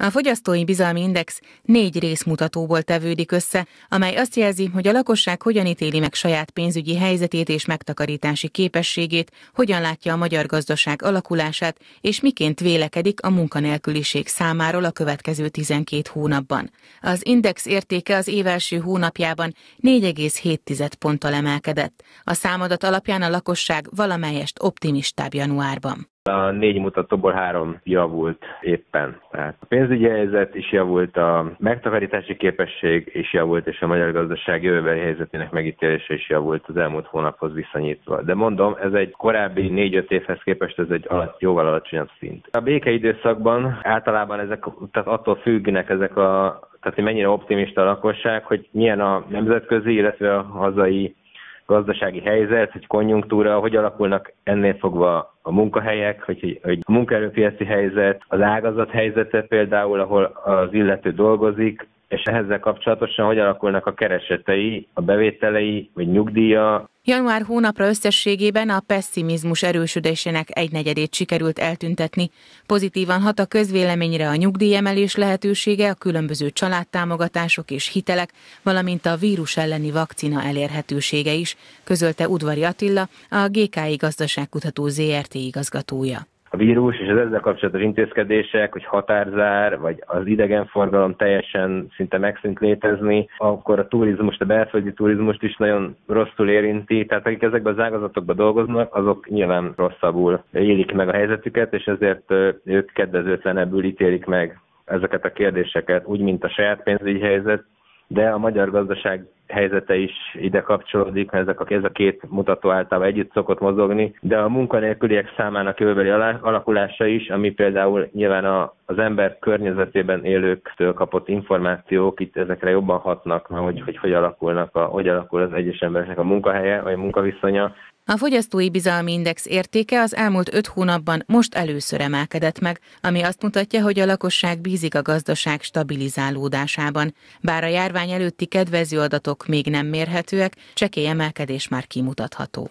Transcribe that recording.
A fogyasztói bizalmi index négy részmutatóból tevődik össze, amely azt jelzi, hogy a lakosság hogyan ítéli meg saját pénzügyi helyzetét és megtakarítási képességét, hogyan látja a magyar gazdaság alakulását, és miként vélekedik a munkanélküliség számáról a következő 12 hónapban. Az index értéke az év első hónapjában 4,7 ponttal emelkedett. A számadat alapján a lakosság valamelyest optimistább januárban. A négy mutatóból három javult éppen. Tehát a pénzügyi helyzet is javult, a megtakarítási képesség is javult, és a magyar gazdaság jövőbeli helyzetének megítélése is javult az elmúlt hónaphoz viszonyítva. De mondom, ez egy korábbi négy-öt évhez képest ez egy alatt, jóval alacsonyabb szint. A békeidőszakban általában ezek, tehát attól függnek ezek a tehát hogy mennyire optimista a lakosság, hogy milyen a nemzetközi, illetve a hazai gazdasági helyzet, hogy konjunktúra, hogy alakulnak ennél fogva a munkahelyek, hogy, hogy a munkaerőpiaci helyzet, az ágazat helyzete például, ahol az illető dolgozik, és ezzel kapcsolatosan hogy alakulnak a keresetei, a bevételei, vagy nyugdíja. Január hónapra összességében a pessimizmus erősödésének egynegyedét sikerült eltüntetni. Pozitívan hat a közvéleményre a nyugdíjemelés lehetősége, a különböző családtámogatások és hitelek, valamint a vírus elleni vakcina elérhetősége is, közölte Udvari Attila, a GKI Gazdaságkutató ZRT igazgatója vírus és az ezzel kapcsolatos intézkedések, hogy határzár, vagy az idegenforgalom teljesen szinte megszűnt létezni, akkor a turizmus, a belföldi turizmust is nagyon rosszul érinti. Tehát akik ezekben az ágazatokban dolgoznak, azok nyilván rosszabbul élik meg a helyzetüket, és ezért ők kedvezőtlenebbül ítélik meg ezeket a kérdéseket, úgy, mint a saját pénzügyi helyzet, de a magyar gazdaság helyzete is ide kapcsolódik, mert ezek a, ez a két mutató általában együtt szokott mozogni, de a munkanélküliek számának jövőbeli alakulása is, ami például nyilván a, az ember környezetében élőktől kapott információk itt ezekre jobban hatnak, hogy hogy, hogy alakulnak, a, hogy alakul az egyes embereknek a munkahelye, vagy a munkaviszonya, a fogyasztói bizalmi index értéke az elmúlt öt hónapban most először emelkedett meg, ami azt mutatja, hogy a lakosság bízik a gazdaság stabilizálódásában. Bár a járvány előtti kedvező adatok még nem mérhetőek, csekély emelkedés már kimutatható.